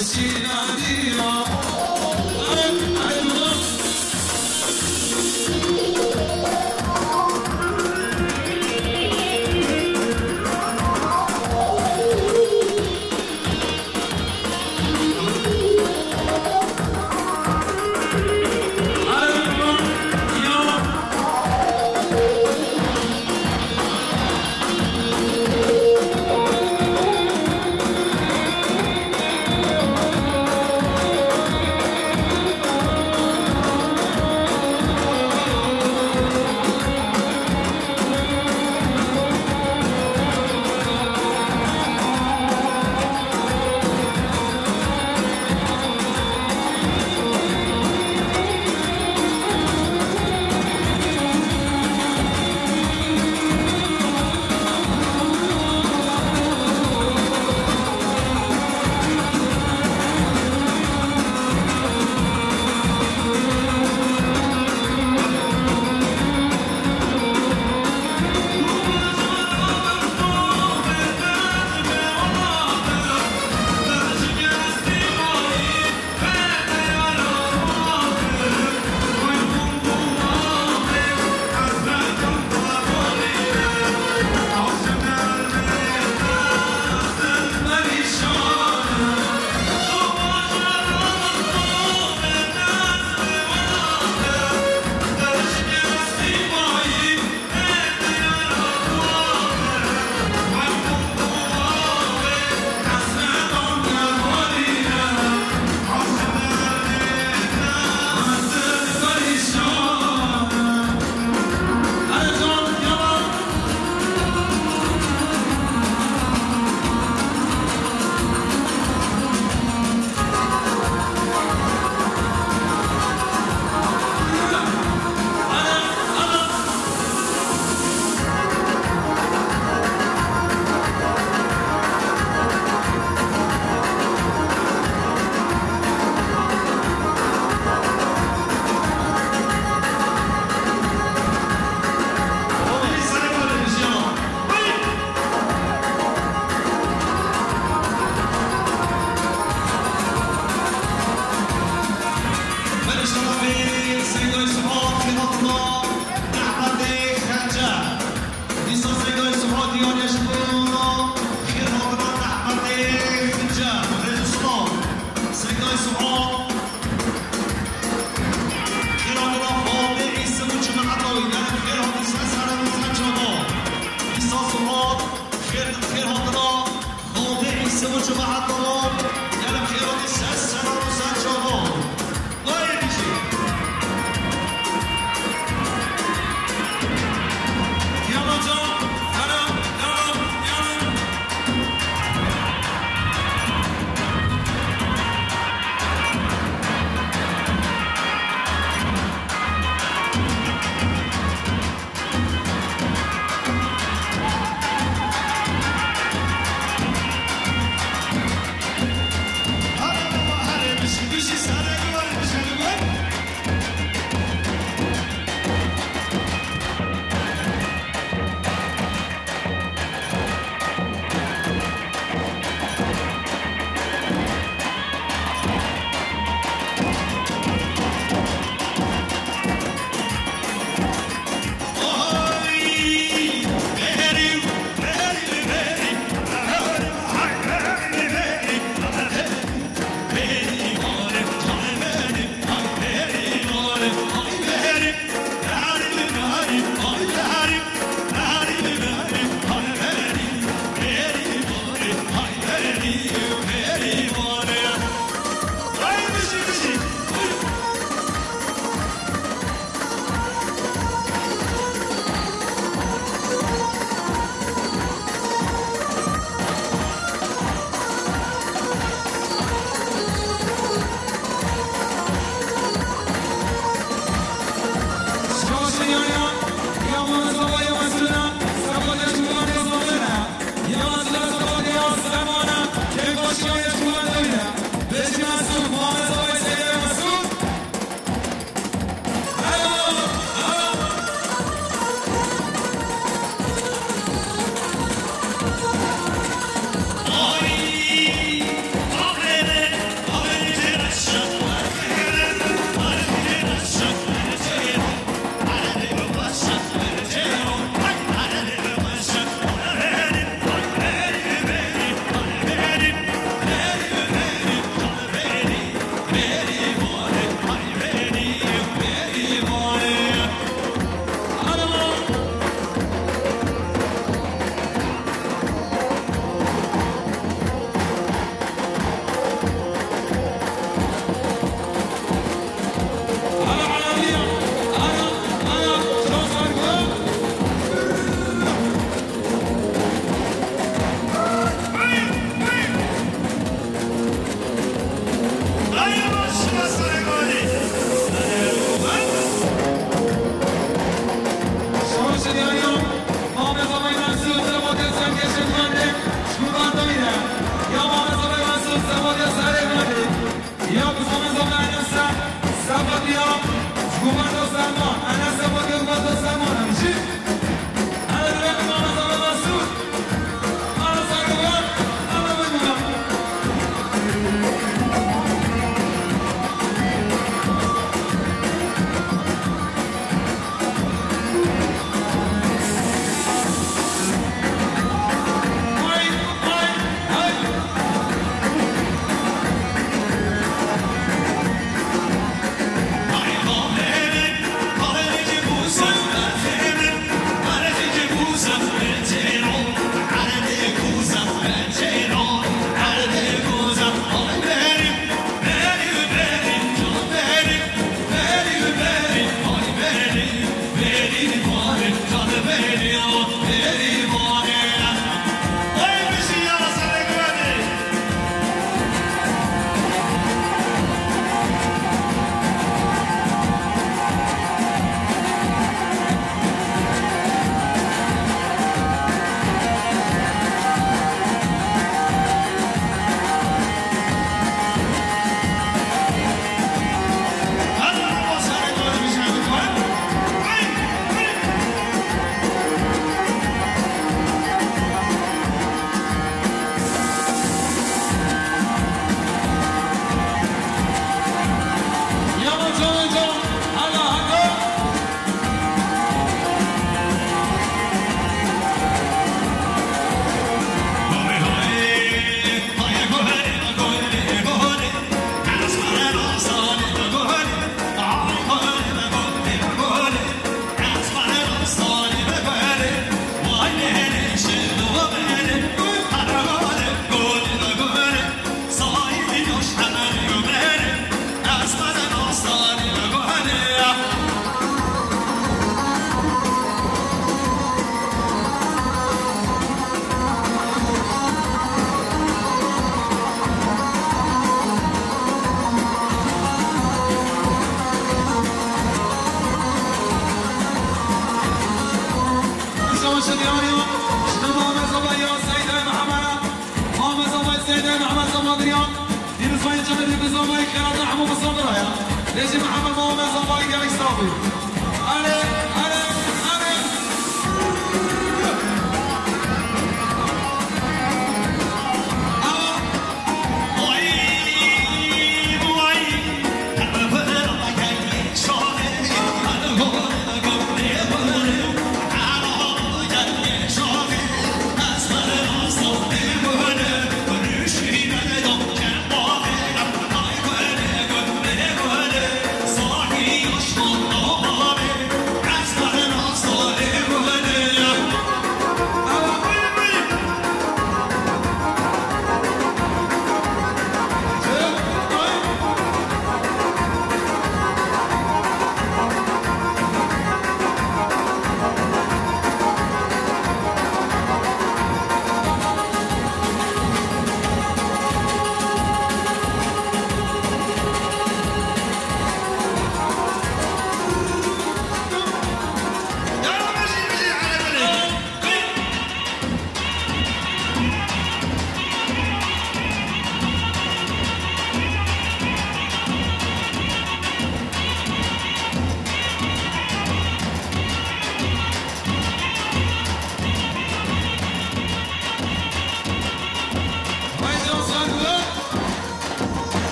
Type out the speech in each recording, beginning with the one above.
Sina diyor كان كان هالطلاب موضعي سوا جماعة طلاب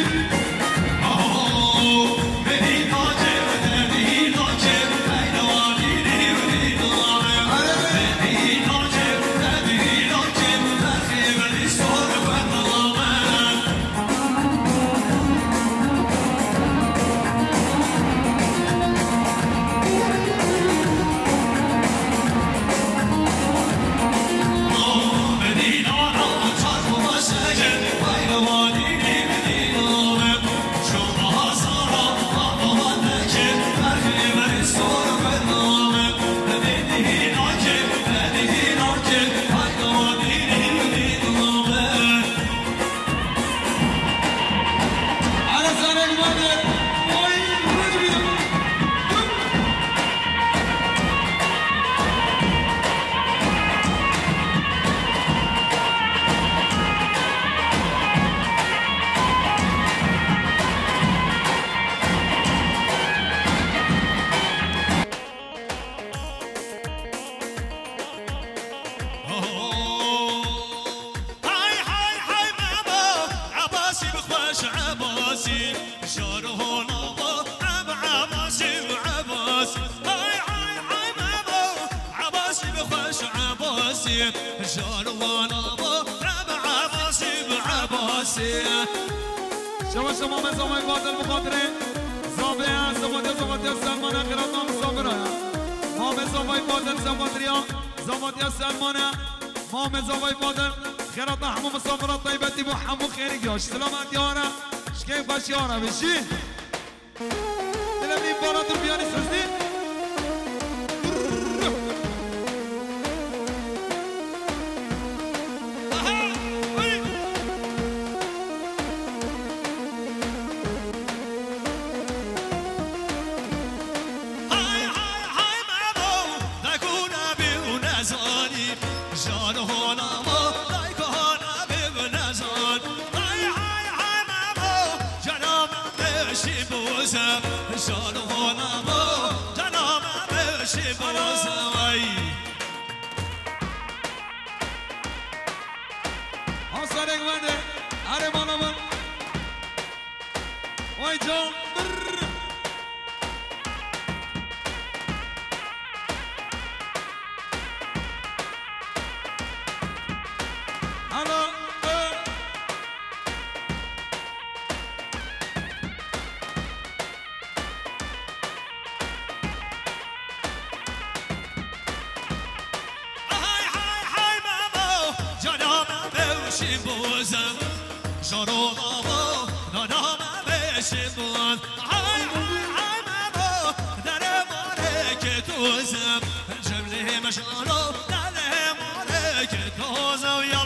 you. بخاطره زابه یا زمان یا سلمان اخیرات نام صابره ما من زمان باطل زمان یا زمان. یا سلمان ما من زمان باطل خیرات حمو مسافرات طیبتی بو حمو خیری گاش سلامت یارا شکیف باش یارا بشی دلم این بالا تو بیانی سرزی یا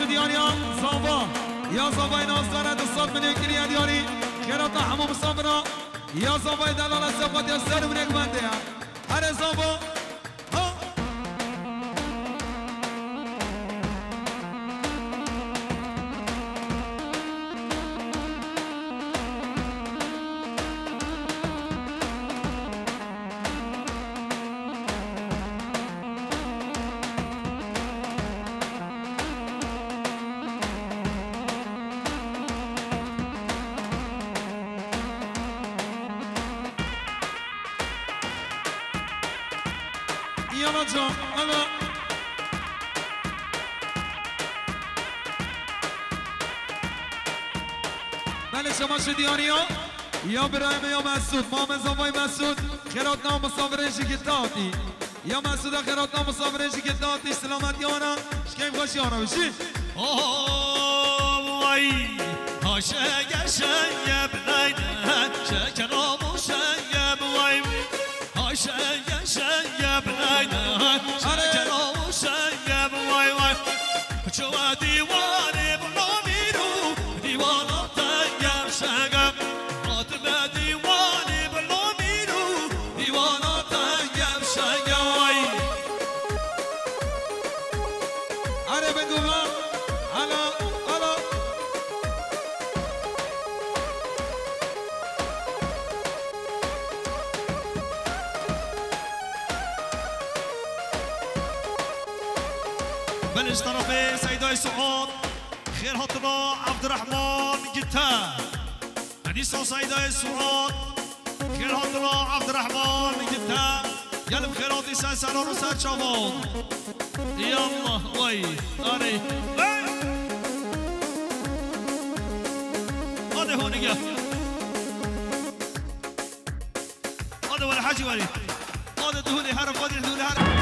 شدیانی ها صوبا یا صوبای نازدانه دوستان منیو کنی دیاری خیرات هموم صوبنا یا صوبای دلال صوبات یا سر منیو هر صوبا یا برایم یا مسعود ما مزافای مسعود خیرات نام مسافرش که دادی یا مسعود خیرات نام مسافرش که دادی سلامت یارا شکیم خوش یارا بشی وای هاشه گشنگ بنیدن شکرام و شنگ وای هاشه گشنگ بنیدن شکرام و شنگ وای وای چو دیوانه بنیدن يسعوا صيدا يسرور كل هضرة عبد الرحمن من جبتها يا البخيرات سلسل ورسات شافون يلا وي اري هذا هو نجا هذا هو الحاج ولي هذا دهولي هرب هذا دهولي هرب.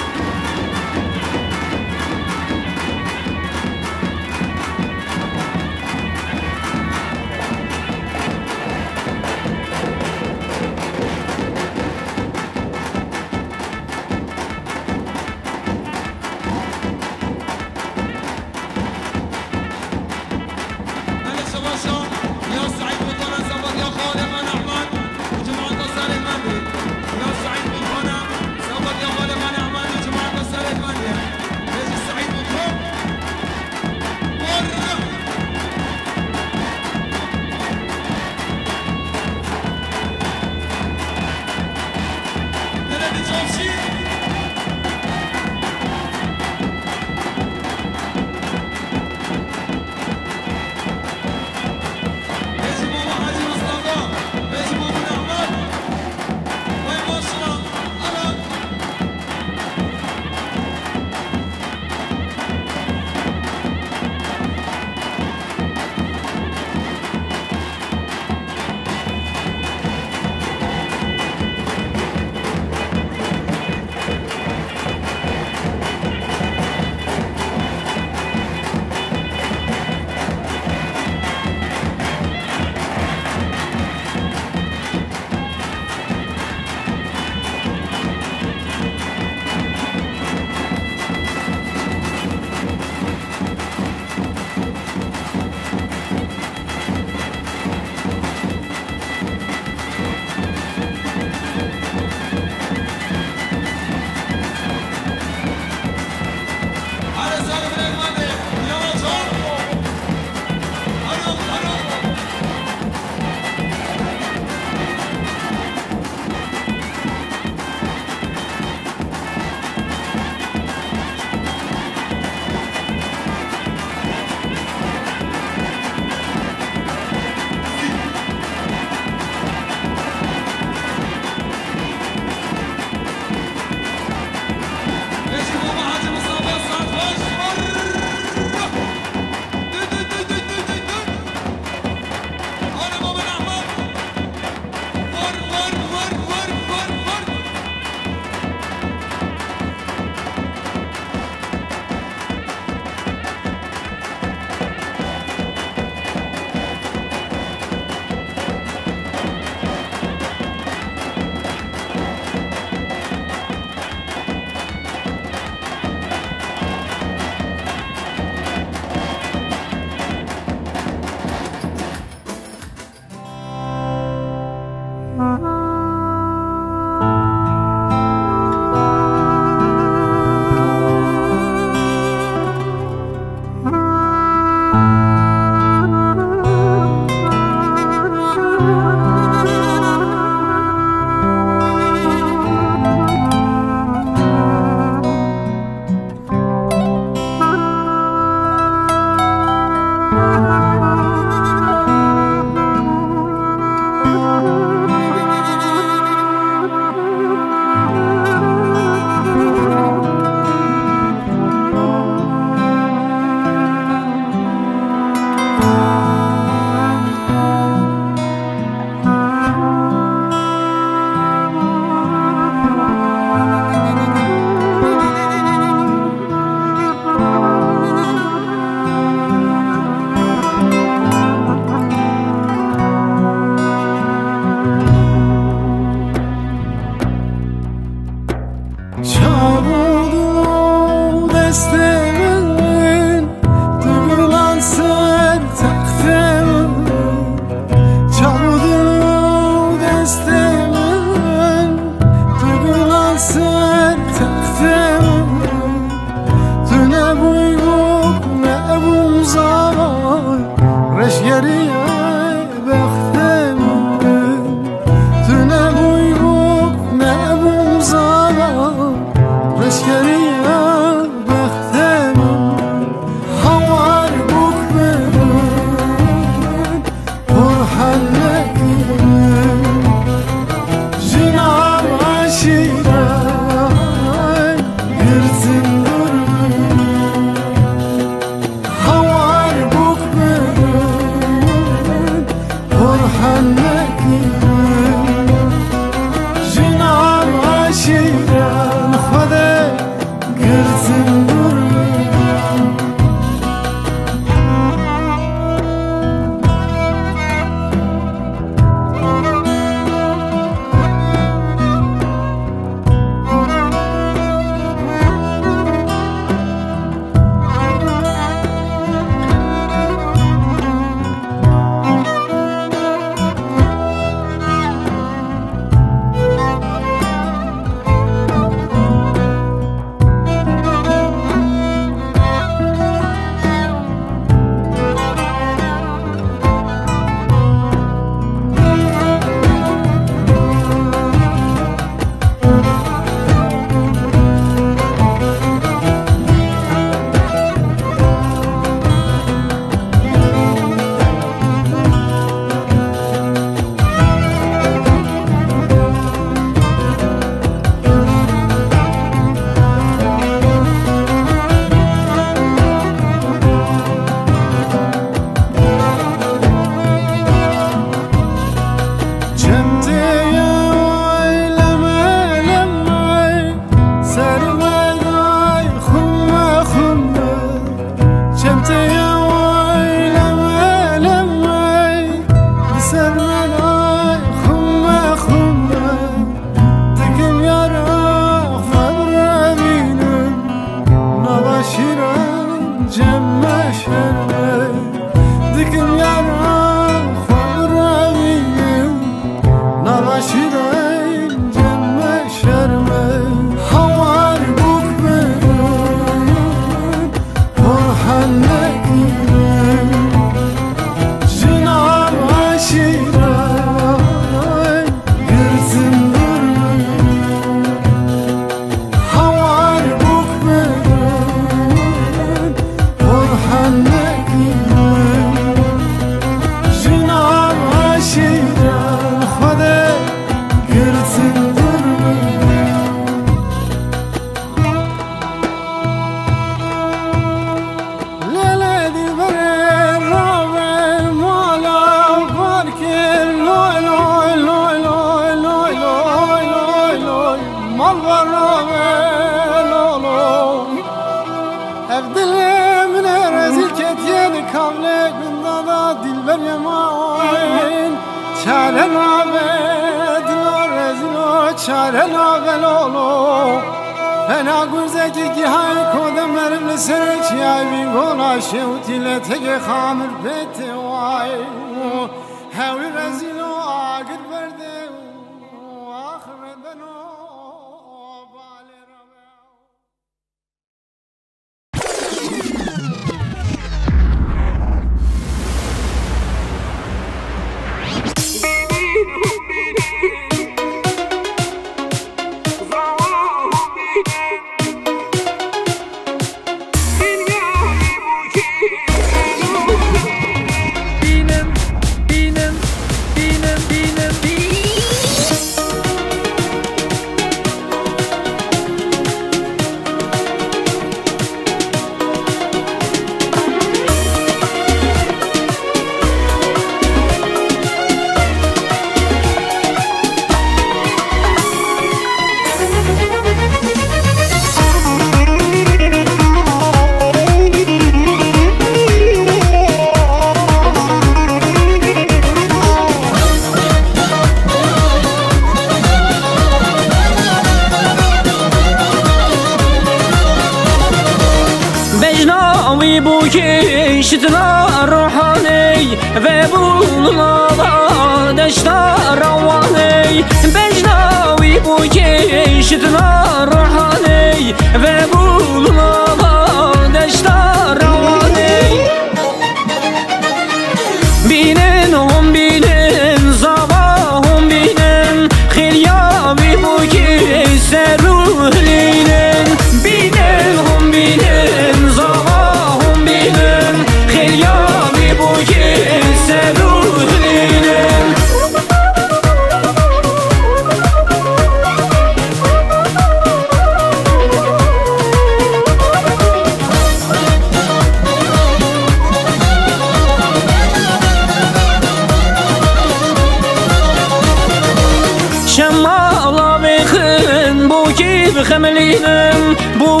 خملینم بو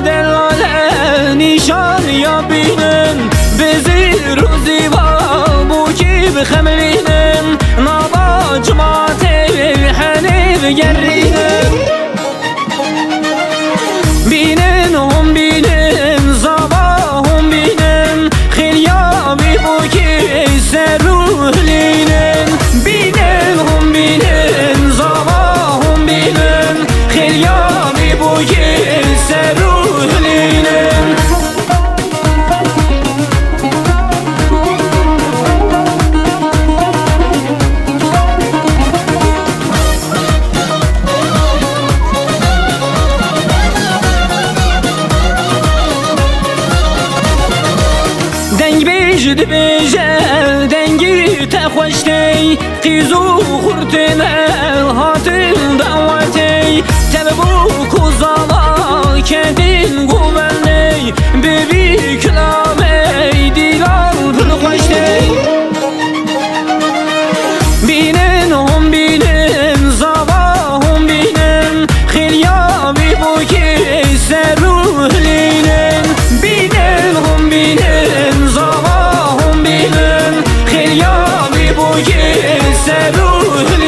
دلال نیشان یا بینم بزیر رو زیبا بو کی بخملینم نابا جماعت حنیف گرینم. سروه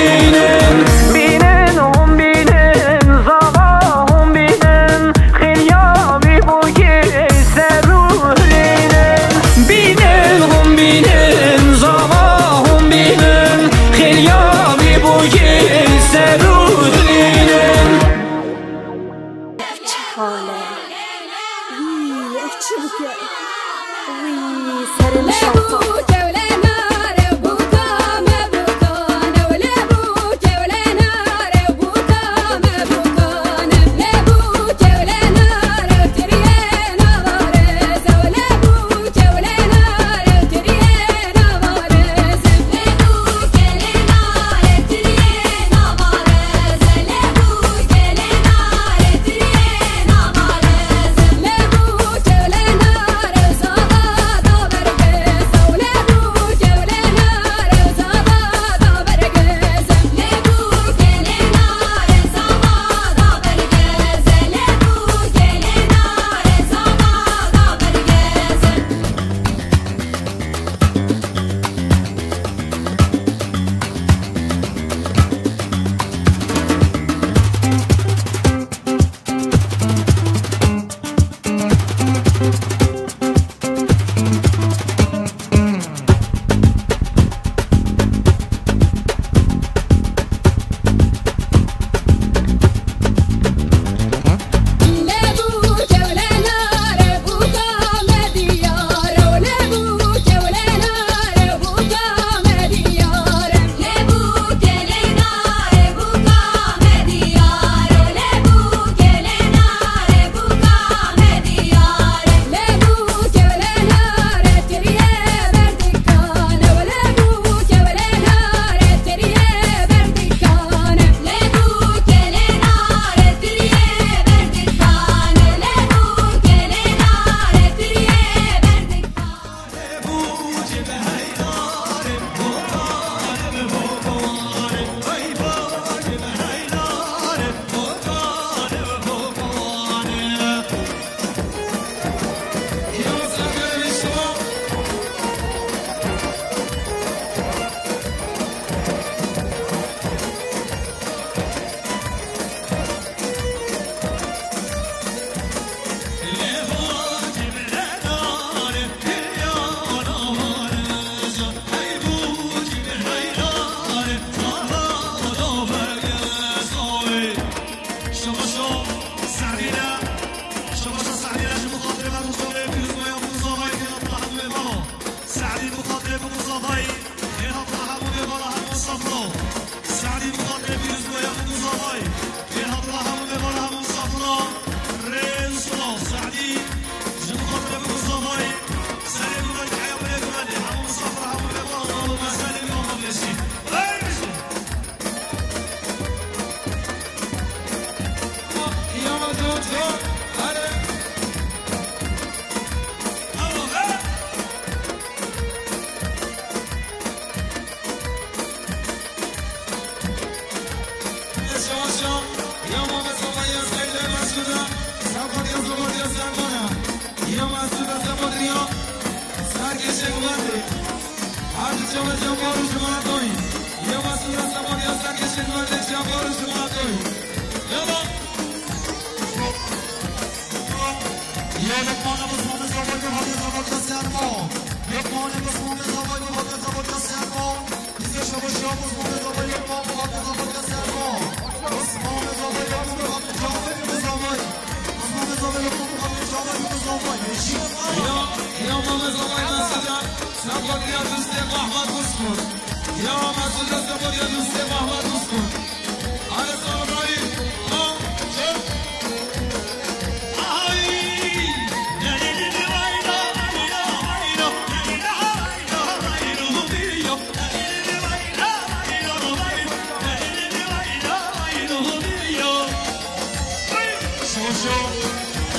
باشه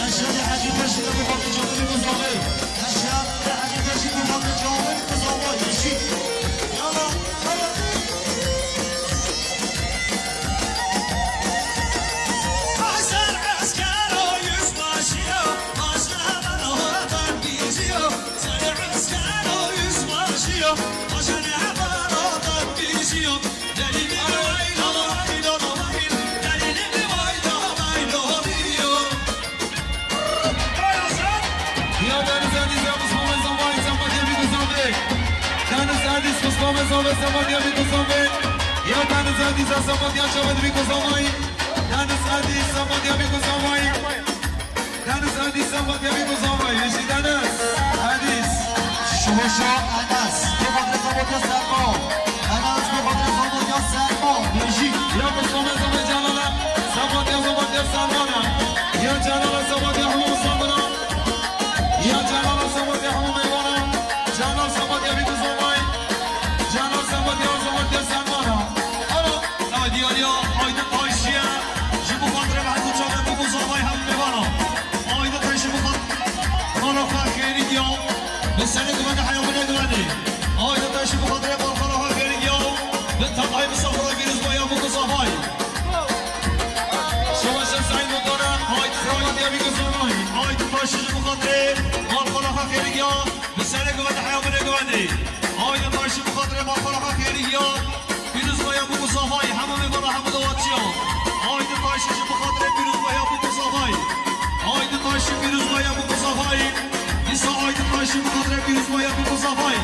نشد حقیقش رو به باقی جامعه مسابقه نشد حقیقش رو به باقی Danas Amanhã Vem com São Vem E eu danas Adis Amanhã Chama de Vem com São Mãe Danas Adis Amanhã Vem com São Mãe Danas Adis Amanhã Vem com São Mãe Ești Danas Adis Șoșo Anas Te vă trebuie să mă dea să mă Anas te vă trebuie să mă dea să mă Mergi Eu mă spune să mă dea la la Să mă dea să mă dea să mă Eu ce-am بیروز بایا بگو زاوای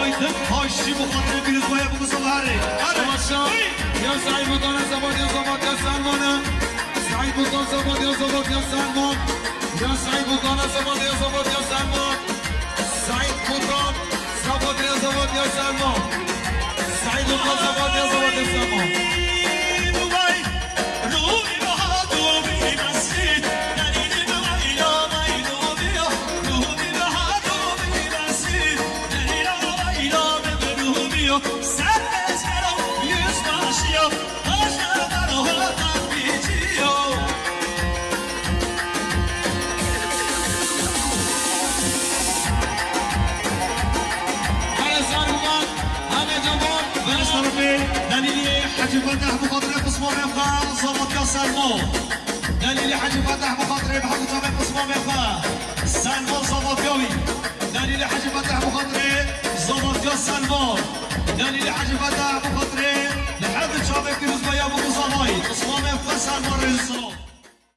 آیده تایشی بخاطر بیروز بایا بگو زاوای Savaşa Ya sayın motora Samadya Samadya Salmana Sayın motor Samadya Samadya Salman Ya sayın motora Samadya Samadya Salman Sayın motor Samadya Samadya Salman Sayın motor Samadya Samadya Salman Sen الحاج فتح بخضري بصمومي بخاص ومطيو سالمو ناني الحاج فتح بخضري بحكومي بصمومي بخاص سالمو صموطيوي ناني الحاج فتح بخضري صموطيو سالمو ناني الحاج فتح بخضري لحد شابك نزبيا بخصومي بصمومي بخاص سالمو رزو